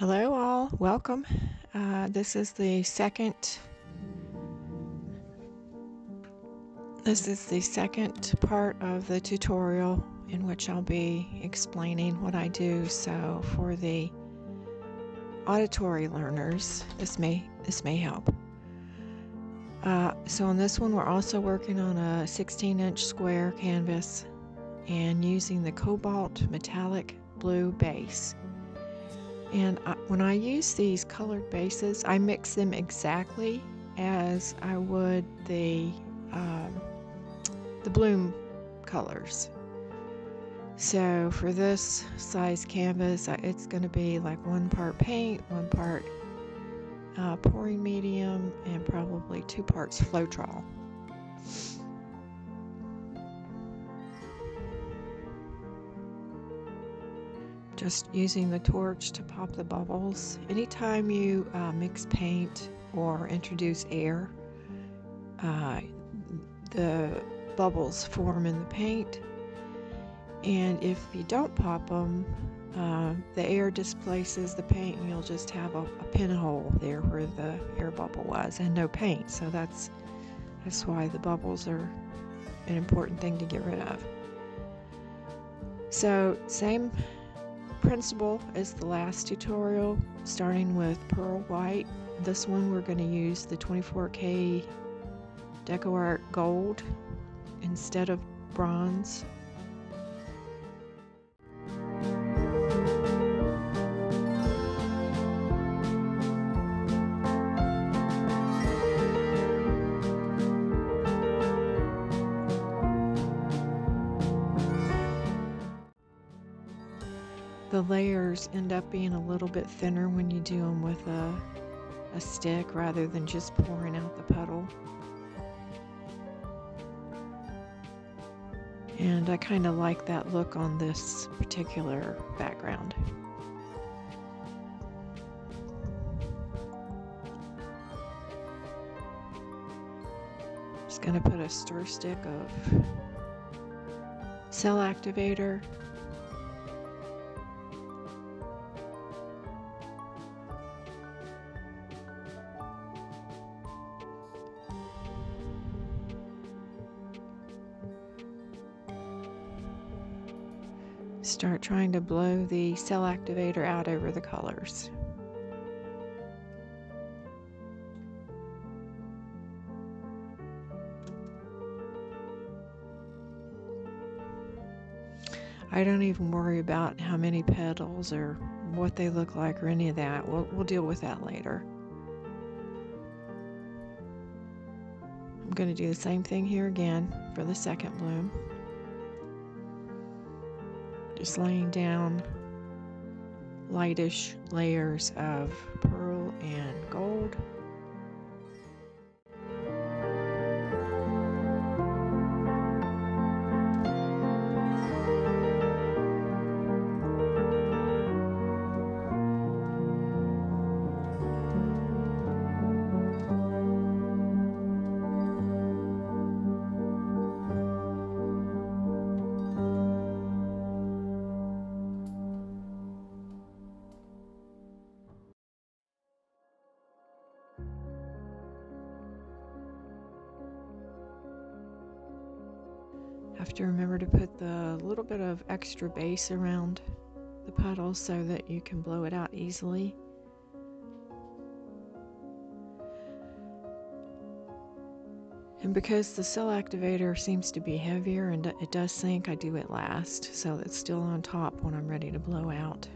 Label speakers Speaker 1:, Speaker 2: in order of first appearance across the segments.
Speaker 1: Hello, all. Welcome. Uh, this is the second. This is the second part of the tutorial in which I'll be explaining what I do. So for the auditory learners, this may this may help. Uh, so on this one, we're also working on a 16-inch square canvas and using the cobalt metallic blue base. And I, when I use these colored bases, I mix them exactly as I would the um, the bloom colors. So for this size canvas, it's going to be like one part paint, one part uh, pouring medium, and probably two parts Floetrol. Just using the torch to pop the bubbles. Anytime you uh, mix paint or introduce air, uh, the bubbles form in the paint. And if you don't pop them, uh, the air displaces the paint and you'll just have a, a pinhole there where the air bubble was and no paint. So that's, that's why the bubbles are an important thing to get rid of. So same principle is the last tutorial, starting with pearl white. This one we're going to use the 24K DecoArt Gold instead of bronze. The layers end up being a little bit thinner when you do them with a, a stick rather than just pouring out the puddle. And I kind of like that look on this particular background. Just going to put a stir stick of cell activator start trying to blow the cell activator out over the colors. I don't even worry about how many petals or what they look like or any of that. We'll, we'll deal with that later. I'm going to do the same thing here again for the second bloom just laying down lightish layers of pearl and gold. Have to remember to put the little bit of extra base around the puddle so that you can blow it out easily. And because the cell activator seems to be heavier and it does sink, I do it last so it's still on top when I'm ready to blow out.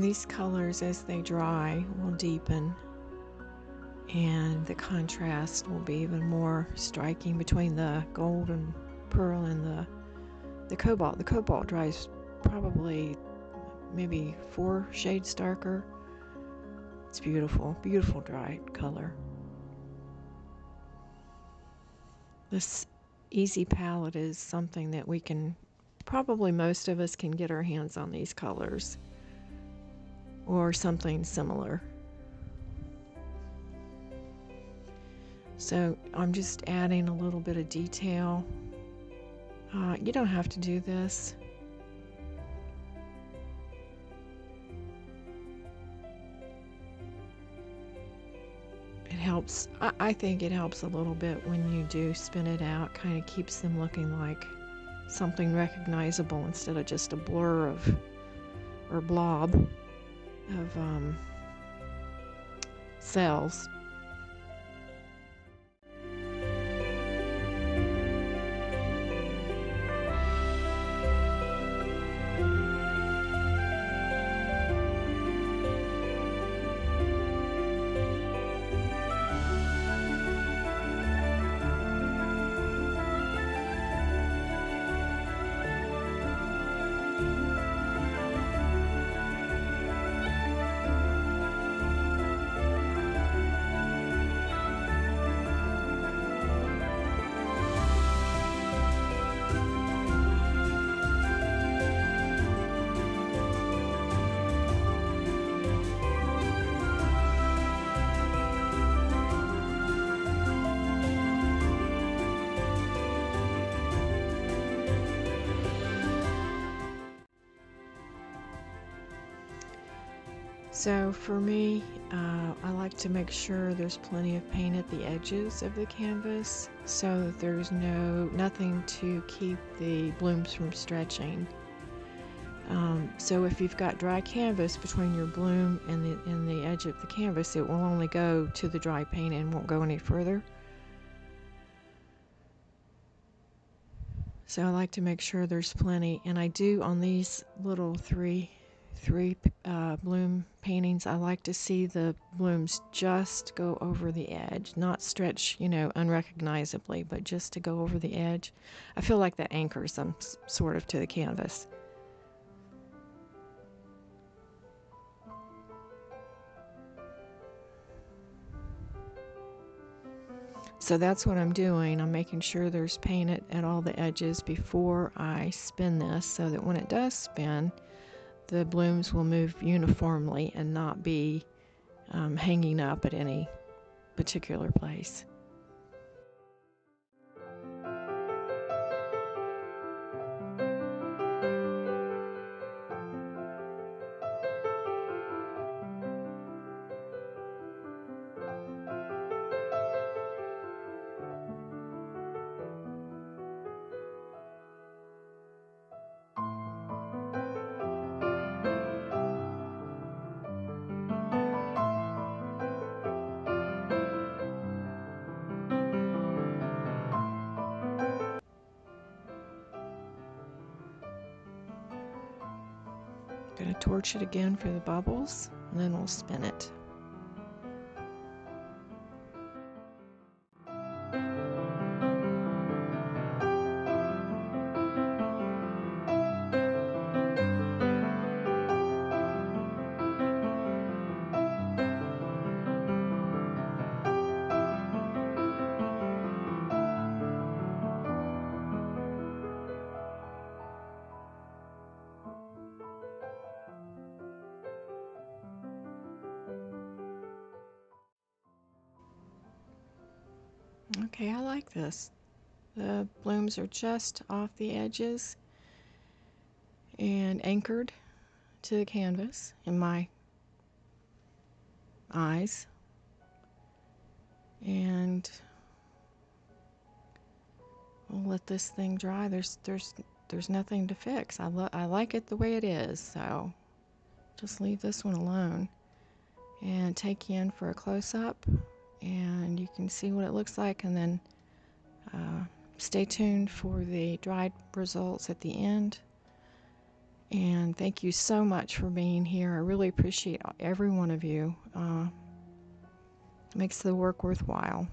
Speaker 1: And these colors, as they dry, will deepen, and the contrast will be even more striking between the gold and pearl and the the cobalt. The cobalt dries probably maybe four shades darker. It's beautiful, beautiful dry color. This easy palette is something that we can probably most of us can get our hands on these colors or something similar. So I'm just adding a little bit of detail. Uh, you don't have to do this. It helps, I, I think it helps a little bit when you do spin it out, kind of keeps them looking like something recognizable instead of just a blur of or blob of um, cells. So for me, uh, I like to make sure there's plenty of paint at the edges of the canvas so that there's no nothing to keep the blooms from stretching. Um, so if you've got dry canvas between your bloom and the, and the edge of the canvas, it will only go to the dry paint and won't go any further. So I like to make sure there's plenty, and I do on these little three three uh, bloom paintings, I like to see the blooms just go over the edge, not stretch, you know, unrecognizably, but just to go over the edge. I feel like that anchors them sort of to the canvas. So that's what I'm doing. I'm making sure there's paint at, at all the edges before I spin this so that when it does spin, the blooms will move uniformly and not be um, hanging up at any particular place. Torch it again for the bubbles, and then we'll spin it. Okay, I like this. The blooms are just off the edges and anchored to the canvas in my eyes. And we'll let this thing dry. There's there's there's nothing to fix. I, lo- I like it the way it is, so just leave this one alone and take you in for a close-up and you can see what it looks like and then uh, stay tuned for the dried results at the end And thank you so much for being here. I really appreciate every one of you. Uh, makes the work worthwhile.